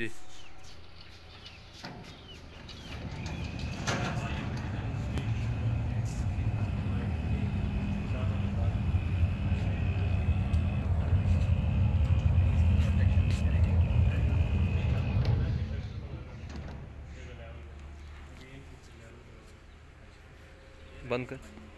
जी बंद कर